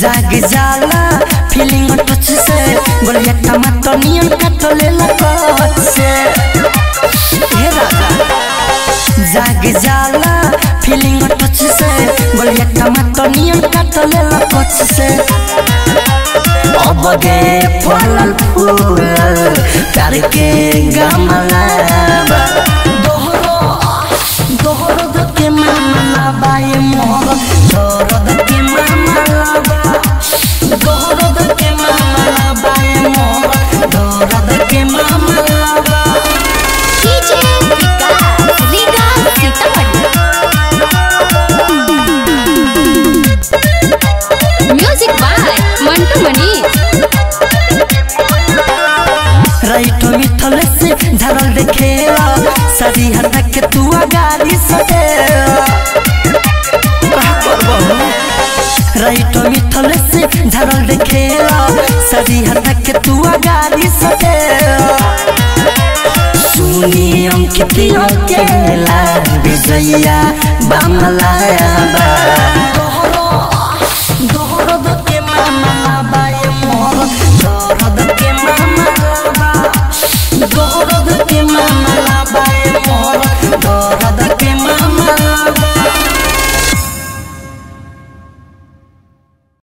जाग जाला feeling touch से बोलिया टमाटर नियन काट ले लगत से। हे राजा जाग जाला फीलिंग टच से बोलिया टमाटर नियन काट ले लगत से। अब गे फूल प्यार के गमला से देखेला सारी हटा के तू का करबो राइट मिथल से झरल देखेला सारी हटा के तू गाड़ी सटेला सुनी अंकित केला विजया बामलाया बा दोहरो दोहरो के दोहरो के